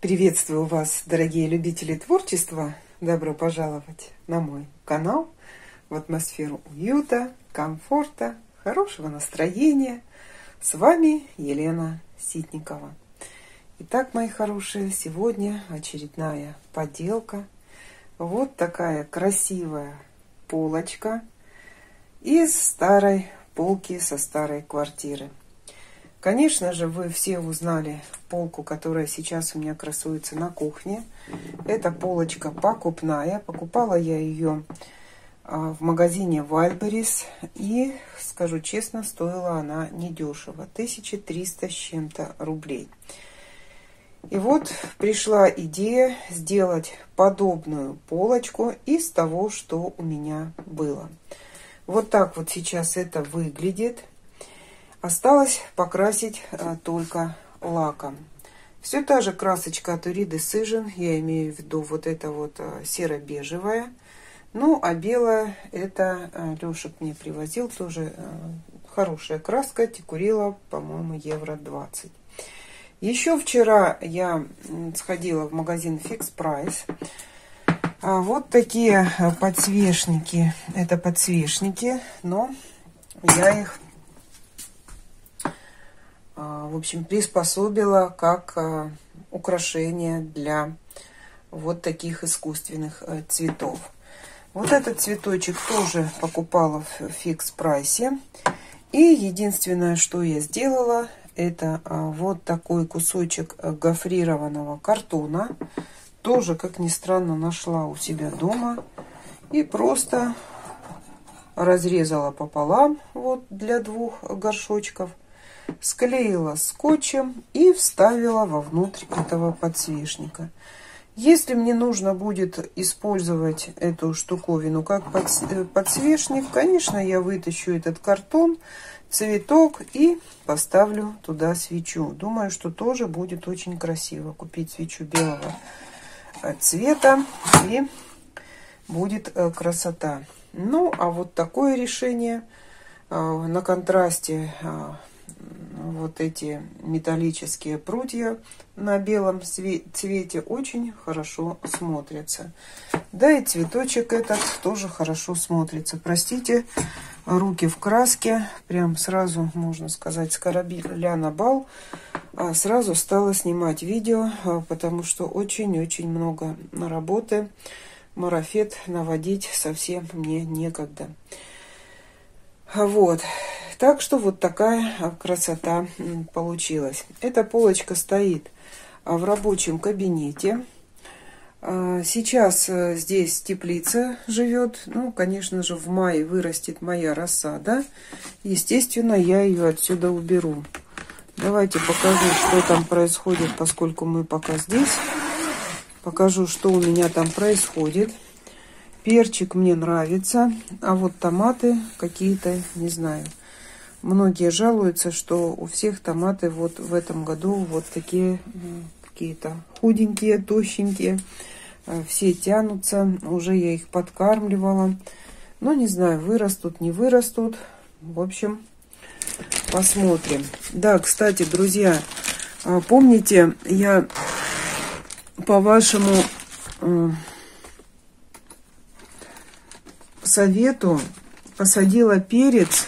Приветствую вас, дорогие любители творчества. Добро пожаловать на мой канал в атмосферу уюта, комфорта, хорошего настроения. С вами Елена Ситникова. Итак, мои хорошие, сегодня очередная поделка. Вот такая красивая полочка из старой полки со старой квартиры. Конечно же, вы все узнали полку, которая сейчас у меня красуется на кухне. Это полочка покупная. Покупала я ее а, в магазине Вальберис. И, скажу честно, стоила она недешево. 1300 с чем-то рублей. И вот пришла идея сделать подобную полочку из того, что у меня было. Вот так вот сейчас это выглядит. Осталось покрасить а, только лаком. Все та же красочка от Uri Decision, я имею в виду вот это вот а, серо-бежевая. Ну, а белая, это а, Лешек мне привозил, тоже хорошая краска, текурила, по-моему, евро 20. Еще вчера я сходила в магазин Fix Price. А, вот такие подсвечники. Это подсвечники, но я их в общем, приспособила как а, украшение для вот таких искусственных э, цветов. Вот этот цветочек тоже покупала в фикс прайсе. И единственное, что я сделала, это а, вот такой кусочек гофрированного картона. Тоже, как ни странно, нашла у себя дома. И просто разрезала пополам вот для двух горшочков склеила скотчем и вставила вовнутрь этого подсвечника. Если мне нужно будет использовать эту штуковину как э, подсвечник, конечно, я вытащу этот картон, цветок и поставлю туда свечу. Думаю, что тоже будет очень красиво. Купить свечу белого э, цвета и будет э, красота. Ну, а вот такое решение на контрасте вот эти металлические прутья на белом цвете очень хорошо смотрятся. Да и цветочек этот тоже хорошо смотрится. Простите, руки в краске. Прям сразу, можно сказать, с корабля на бал. А сразу стала снимать видео, а, потому что очень-очень много работы. Марафет наводить совсем мне некогда. Вот. Так что вот такая а, красота получилась. Эта полочка стоит а, в рабочем кабинете. А, сейчас э, здесь теплица живет. Ну, конечно же, в мае вырастет моя рассада. Естественно, я ее отсюда уберу. Давайте покажу, что там происходит, поскольку мы пока здесь. Покажу, что у меня там происходит. Перчик мне нравится, а вот томаты какие-то, не знаю. Многие жалуются, что у всех томаты вот в этом году вот такие какие-то худенькие, тощенькие. Э, все тянутся. Уже я их подкармливала. Но не знаю, вырастут, не вырастут. В общем, посмотрим. Да, кстати, друзья, а помните, я по вашему э, совету посадила перец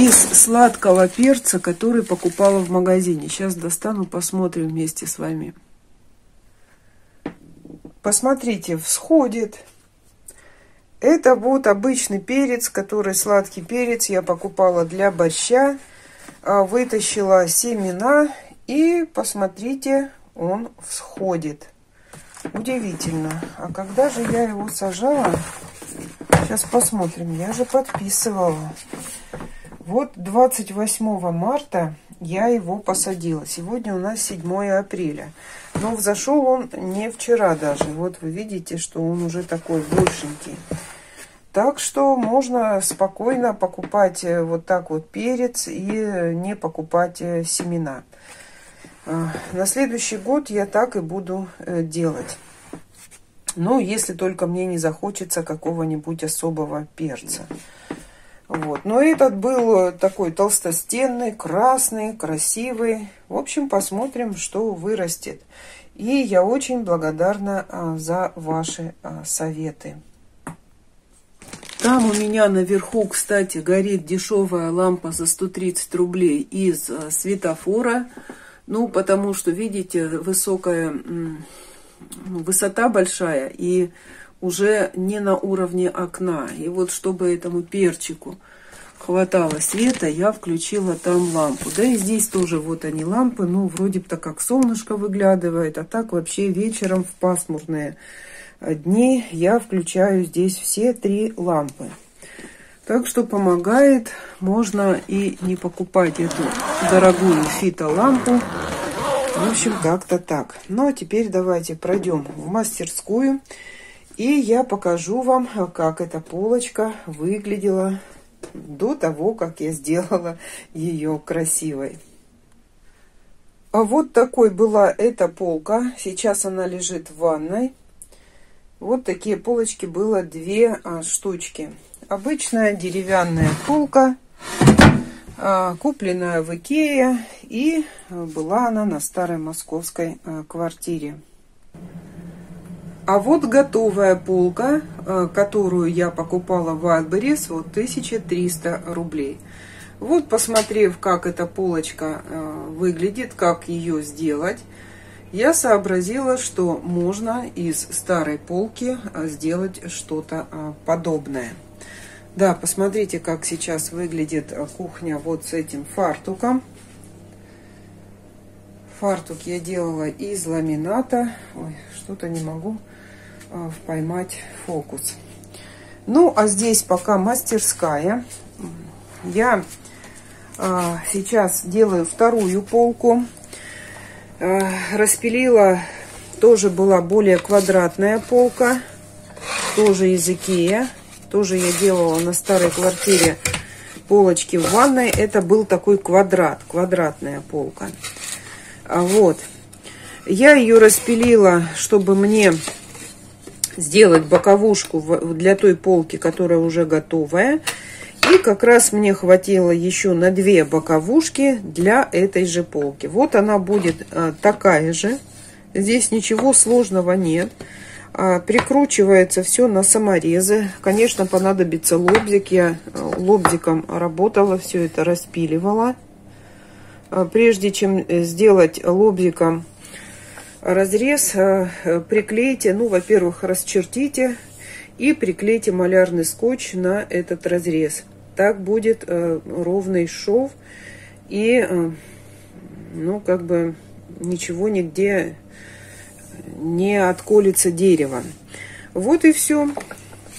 из сладкого перца, который покупала в магазине. Сейчас достану, посмотрим вместе с вами. Посмотрите, всходит. Это вот обычный перец, который сладкий перец. Я покупала для борща. А, вытащила семена и посмотрите, он всходит. Удивительно. А когда же я его сажала? Сейчас посмотрим. Я же подписывала. Вот 28 марта я его посадила. Сегодня у нас 7 апреля. Но взошел он не вчера даже. Вот вы видите, что он уже такой большенький. Так что можно спокойно покупать э, вот так вот перец и не покупать э, семена. А, на следующий год я так и буду э, делать. Ну, если только мне не захочется какого-нибудь особого перца. Вот. Но этот был такой толстостенный, красный, красивый. В общем, посмотрим, что вырастет. И я очень благодарна а, за ваши а, советы. Там у меня наверху, кстати, горит дешевая лампа за 130 рублей из а, светофора. Ну, потому что, видите, высокая, высота большая и уже не на уровне окна. И вот чтобы этому перчику хватало света, я включила там лампу. Да и здесь тоже вот они лампы, ну, вроде бы как солнышко выглядывает, а так вообще вечером в пасмурные дни я включаю здесь все три лампы. Так что помогает, можно и не покупать эту дорогую фитолампу. В общем, как-то так. Ну, а теперь давайте пройдем в мастерскую. И я покажу вам, как эта полочка выглядела до того, как я сделала ее красивой. А вот такой была эта полка. Сейчас она лежит в ванной. Вот такие полочки было две а, штучки. Обычная деревянная полка, а, купленная в Икее. И была она на старой московской а, квартире. А вот готовая полка, э, которую я покупала в Альберис, вот 1300 рублей. Вот посмотрев, как эта полочка э, выглядит, как ее сделать, я сообразила, что можно из старой полки э, сделать что-то подобное. Да, посмотрите, как сейчас выглядит кухня вот с этим фартуком. Фартук я делала из ламината. Ой, что-то не могу а, поймать фокус. Ну, а здесь пока мастерская. Я а, сейчас делаю вторую полку. А, распилила, тоже была более квадратная полка. Тоже из Икея. Тоже я делала на старой квартире полочки в ванной. Это был такой квадрат, квадратная полка. Вот. Я ее распилила, чтобы мне сделать боковушку для той полки, которая уже готовая. И как раз мне хватило еще на две боковушки для этой же полки. Вот она будет а, такая же. Здесь ничего сложного нет. А, прикручивается все на саморезы. Конечно, понадобится лобзик. Я а, лобзиком работала, все это распиливала. Прежде чем э, сделать лобзиком разрез э, приклейте, ну, во-первых, расчертите и приклейте малярный скотч на этот разрез. Так будет э, ровный шов и, э, ну, как бы ничего нигде не отколется дерево. Вот и все.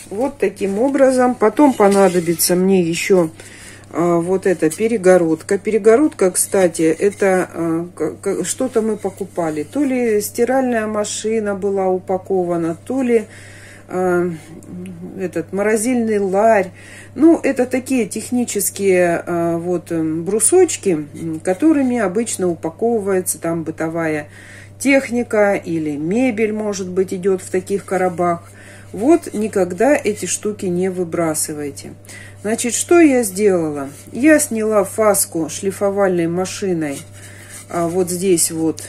Вот таким образом. Потом понадобится мне еще вот эта перегородка. Перегородка, кстати, это а, что-то мы покупали. То ли стиральная машина была упакована, то ли а, этот морозильный ларь. Ну, это такие технические вот брусочки, которыми обычно упаковывается там бытовая техника или мебель, может быть, идет в таких коробах. Вот никогда эти штуки не выбрасывайте. Значит, что я сделала? Я сняла фаску шлифовальной машиной а, вот здесь вот,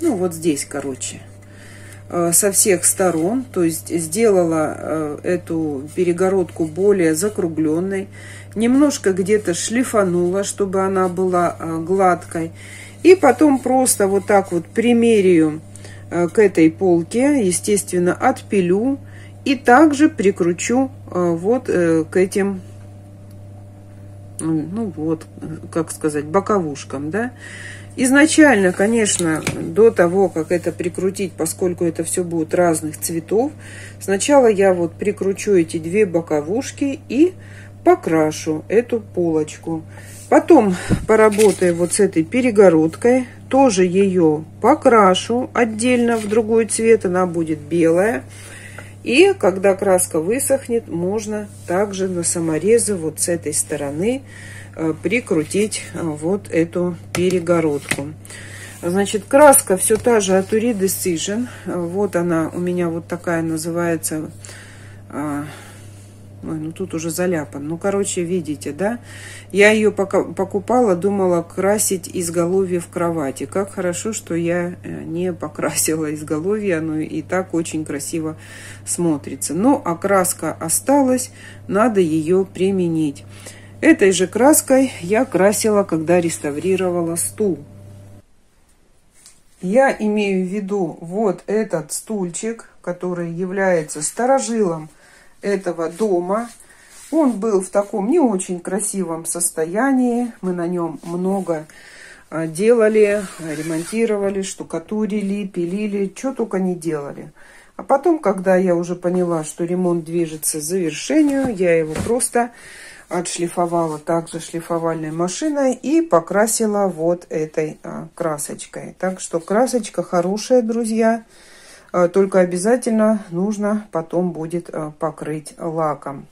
ну вот здесь, короче, а, со всех сторон. То есть сделала а, эту перегородку более закругленной. Немножко где-то шлифанула, чтобы она была а, гладкой. И потом просто вот так вот примерю к этой полке, естественно, отпилю и также прикручу э, вот э, к этим, ну вот, как сказать, боковушкам, да. Изначально, конечно, до того, как это прикрутить, поскольку это все будет разных цветов, сначала я вот прикручу эти две боковушки и покрашу эту полочку. Потом поработаю вот с этой перегородкой, тоже ее покрашу отдельно в другой цвет, она будет белая. И когда краска высохнет, можно также на саморезы вот с этой стороны э, прикрутить э, вот эту перегородку. Значит, краска все та же от Uri Decision. Вот она у меня вот такая называется. Ой, ну тут уже заляпан. Ну, короче, видите, да? Я ее пока покупала, думала красить изголовье в кровати. Как хорошо, что я э, не покрасила изголовье. Оно и так очень красиво смотрится. Но окраска осталась, надо ее применить. Этой же краской я красила, когда реставрировала стул. Я имею в виду вот этот стульчик, который является сторожилом этого дома. Он был в таком не очень красивом состоянии. Мы на нем много а, делали, ремонтировали, штукатурили, пилили, что только не делали. А потом, когда я уже поняла, что ремонт движется к завершению, я его просто отшлифовала также шлифовальной машиной и покрасила вот этой а, красочкой. Так что красочка хорошая, друзья. Только обязательно нужно потом будет а, покрыть лаком.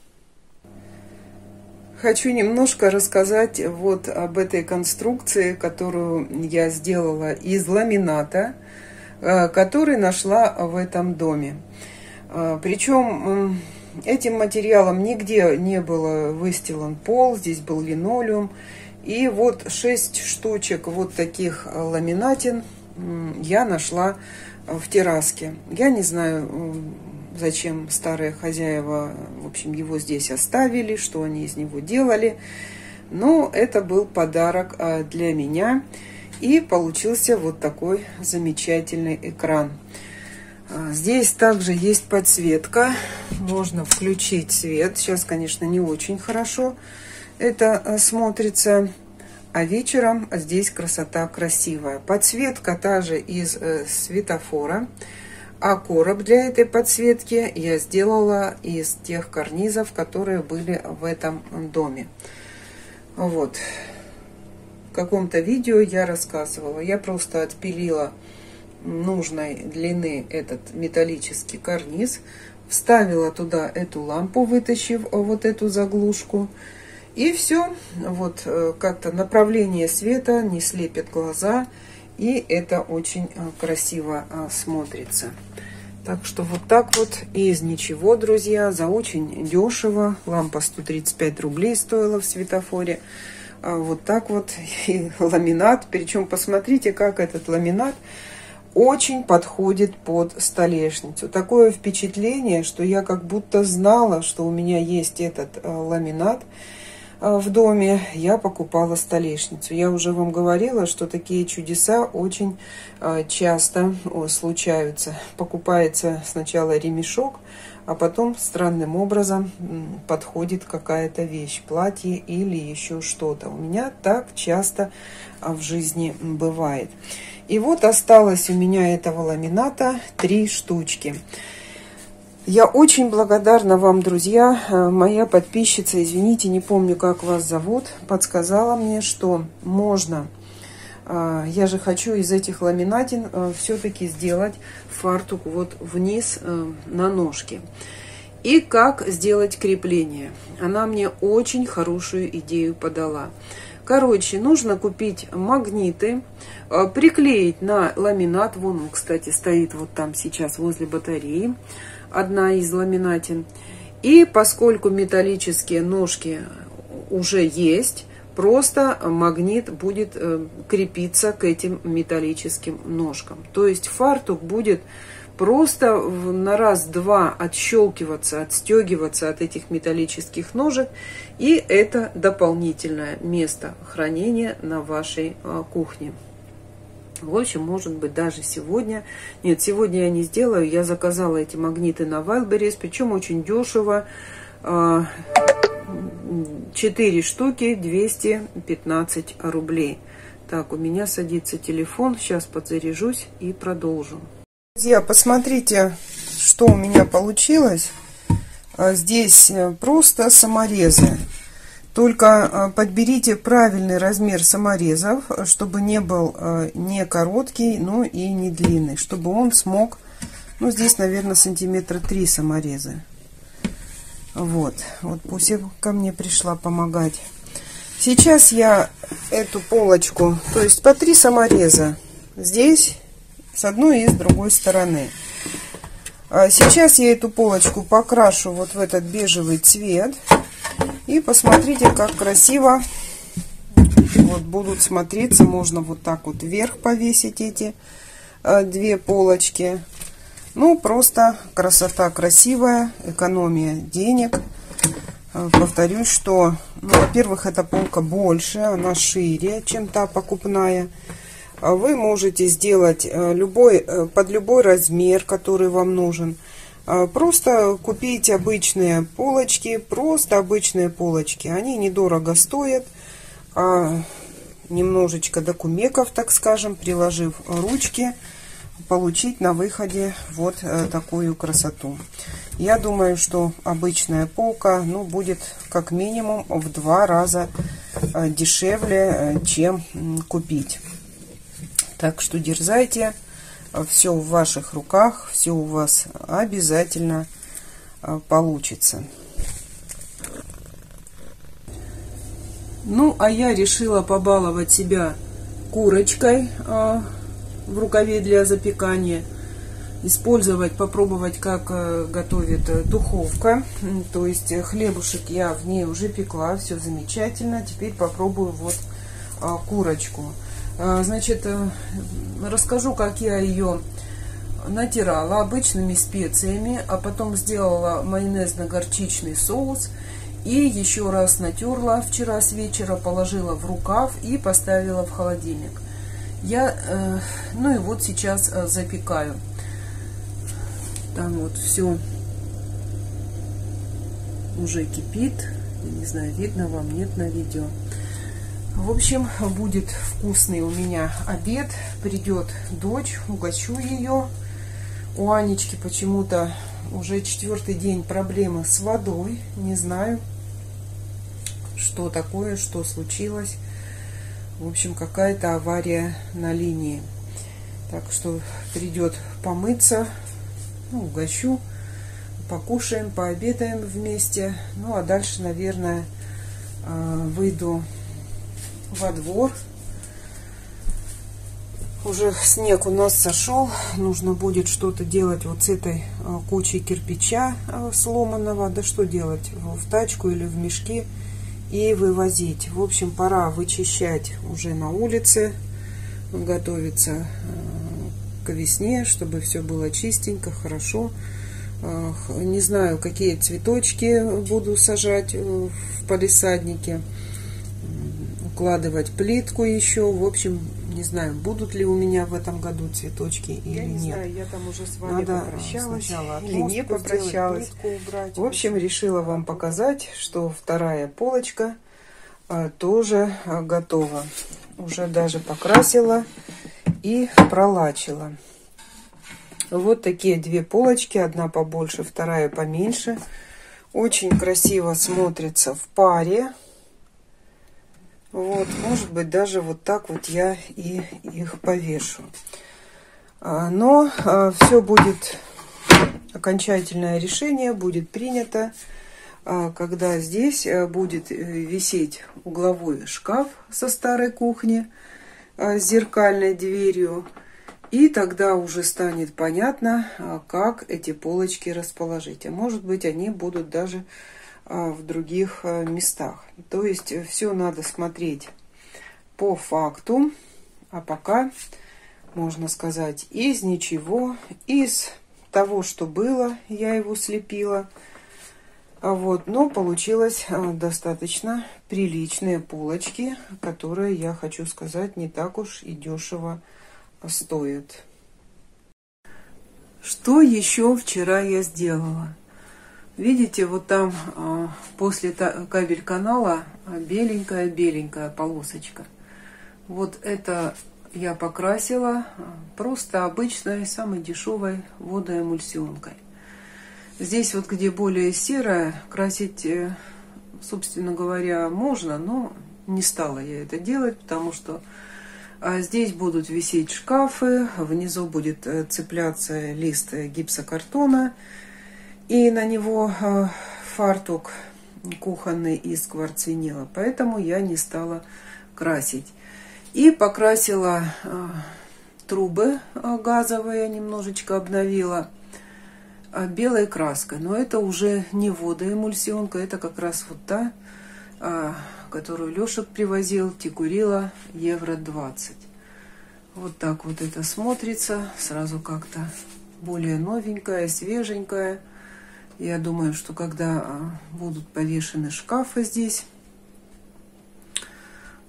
Хочу немножко рассказать вот об этой конструкции, которую я сделала из ламината, а, который нашла в этом доме. Причем этим материалом нигде не было выстилан пол, здесь был линолеум. И вот шесть штучек вот таких ламинатин я нашла в терраске. Я не знаю, зачем старые хозяева, в общем, его здесь оставили, что они из него делали. Но это был подарок а, для меня. И получился вот такой замечательный экран. Здесь также есть подсветка. Можно включить свет. Сейчас, конечно, не очень хорошо это смотрится. А вечером здесь красота красивая. Подсветка та же из э, светофора. А короб для этой подсветки я сделала из тех карнизов, которые были в этом доме. Вот. В каком-то видео я рассказывала. Я просто отпилила нужной длины этот металлический карниз. Вставила туда эту лампу, вытащив вот эту заглушку. И все, вот э, как-то направление света не слепит глаза, и это очень э, красиво э, смотрится. Так что вот так вот из ничего, друзья, за очень дешево. Лампа 135 рублей стоила в светофоре. А вот так вот и ламинат. Причем посмотрите, как этот ламинат очень подходит под столешницу. Такое впечатление, что я как будто знала, что у меня есть этот ламинат. А, в доме, я покупала столешницу. Я уже вам говорила, что такие чудеса очень а, часто случаются. Покупается сначала ремешок, а потом странным образом подходит какая-то вещь, платье или еще что-то. У меня так часто а, в жизни бывает. И вот осталось у меня этого ламината три штучки. Я очень благодарна вам, друзья. Э, моя подписчица, извините, не помню, как вас зовут, подсказала мне, что можно, э, я же хочу из этих ламинатин э, все-таки сделать фартук вот вниз на ножке. И как сделать крепление. Она мне очень хорошую идею подала. Короче, нужно купить магниты, приклеить на ламинат. Вон он, кстати, стоит вот там сейчас возле батареи одна из ламинатин. И поскольку металлические ножки уже есть, просто магнит будет э, крепиться к этим металлическим ножкам. То есть фартук будет просто на раз-два отщелкиваться, отстегиваться от этих металлических ножек. И это дополнительное место хранения на вашей э, кухне. В общем, может быть, даже сегодня. Нет, сегодня я не сделаю. Я заказала эти магниты на Wildberries, причем очень дешево. 4 а, штуки 215 рублей. Так, у меня садится телефон. Сейчас подзаряжусь и продолжу. Друзья, посмотрите, что у меня получилось. А, здесь э, просто саморезы. Только а, подберите правильный размер саморезов, чтобы не был а, не короткий, но и не длинный. Чтобы он смог, ну здесь, наверное, сантиметра три саморезы. Вот, вот Пуся ко мне пришла помогать. Сейчас я эту полочку, то есть по три самореза здесь, с одной и с другой стороны. А сейчас я эту полочку покрашу вот в этот бежевый цвет. И посмотрите, как красиво вот будут смотреться. Можно вот так вот вверх повесить эти э, две полочки. Ну, просто красота красивая, экономия денег. Э, повторюсь, что, ну, во-первых, эта полка больше, она шире, чем та покупная. Вы можете сделать э, любой, под любой размер, который вам нужен. Просто купить обычные полочки, просто обычные полочки. Они недорого стоят. А немножечко докумеков, так скажем, приложив ручки, получить на выходе вот такую красоту. Я думаю, что обычная полка ну, будет как минимум в два раза э, дешевле, э, чем купить. Так что дерзайте, все в ваших руках, все у вас обязательно э, получится. Ну, а я решила побаловать себя курочкой в рукаве для запекания – использовать, попробовать, как э, готовит э, духовка. То есть э, хлебушек я в ней уже пекла, все замечательно. Теперь попробую вот а, курочку. А, значит, расскажу, как я ее натирала обычными специями, а потом сделала майонезно-горчичный соус и еще раз натерла вчера с вечера, положила в рукав и поставила в холодильник. Я, ну и вот сейчас запекаю. Там вот все уже кипит. Не знаю, видно вам, нет на видео. В общем, будет вкусный у меня обед. Придет дочь, угощу ее. У Анечки почему-то уже четвертый день проблемы с водой. Не знаю, что такое, что случилось. В общем, какая-то авария на линии. Так что придет помыться, ну, угощу, покушаем, пообедаем вместе. Ну, а дальше, наверное, а, выйду во двор. Уже снег у нас сошел. Нужно будет что-то делать вот с этой а, кучей кирпича а, сломанного. Да что делать? В тачку или в мешки и вывозить. В общем, пора вычищать уже на улице. Готовиться к весне, чтобы все было чистенько, хорошо. Не знаю, какие цветочки буду сажать э, в палисаднике. Укладывать плитку еще. В общем, не знаю, будут ли у меня в этом году цветочки или я не нет. Знаю, я там уже с вами Надо попрощалась или не попрощалась. Убрать, в общем, решила вам показать, что вторая полочка а, тоже а, готова. Уже даже покрасила и пролачила. Вот такие две полочки, одна побольше, вторая поменьше. Очень красиво смотрится в паре. Вот, может быть, даже вот так вот я и их повешу. А, но а, все будет, окончательное решение будет принято, а, когда здесь будет э, висеть угловой шкаф со старой кухни, Э, с зеркальной дверью. И тогда уже станет понятно, э, как эти полочки расположить. А может быть, они будут даже э, в других местах. То есть все надо смотреть по факту. А пока, можно сказать, из ничего, из того, что было, я его слепила – а вот, но получилось а, достаточно приличные полочки, которые, я хочу сказать, не так уж и дешево стоят. Что еще вчера я сделала? Видите, вот там а, после кабель канала беленькая-беленькая полосочка. Вот это я покрасила просто обычной, самой дешевой водоэмульсионкой. Здесь вот, где более серая, красить, э, собственно говоря, можно, но не стала я это делать, потому что а, здесь будут висеть шкафы, внизу будет э, цепляться лист гипсокартона, и на него э, фартук кухонный из кварцвинила, поэтому я не стала красить. И покрасила трубы газовые, немножечко обновила а, белой краской. Но это уже не водоэмульсионка, это как раз вот та, которую Лешек привозил, Тикурила, евро 20. Вот так вот это смотрится, сразу как-то более новенькая, свеженькая. Я думаю, что когда а, будут повешены шкафы здесь,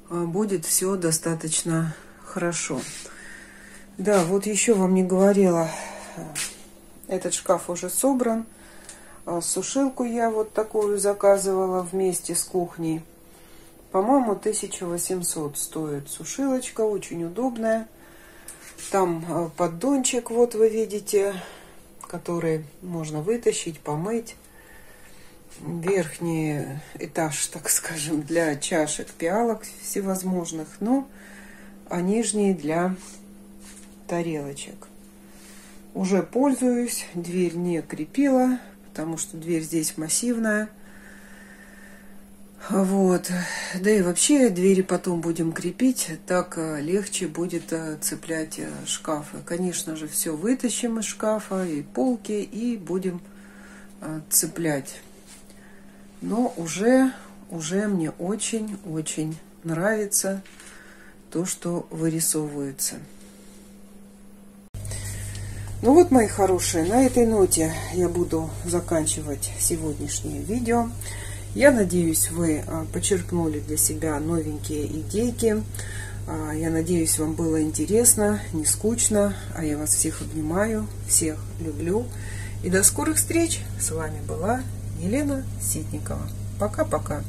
будет все достаточно хорошо. Да, вот еще вам не говорила, этот шкаф уже собран. А, сушилку я вот такую заказывала вместе с кухней. По-моему, 1800 стоит сушилочка, очень удобная. Там а, поддончик, вот вы видите, который можно вытащить, помыть. Верхний этаж, так скажем, для чашек, пиалок всевозможных, ну, а нижний для тарелочек. Уже пользуюсь, дверь не крепила, потому что дверь здесь массивная. Вот. Да и вообще двери потом будем крепить, так э, легче будет э, цеплять э, шкафы. Конечно же, все вытащим из шкафа и полки и будем цеплять. Но уже, уже мне очень-очень нравится то, что вырисовывается. Ну вот, мои хорошие, на этой ноте я буду заканчивать сегодняшнее видео. Я надеюсь, вы а, почерпнули для себя новенькие идейки. А, я надеюсь, вам было интересно, не скучно. А я вас всех обнимаю, всех люблю. И до скорых встреч. С вами была Елена Ситникова. Пока-пока.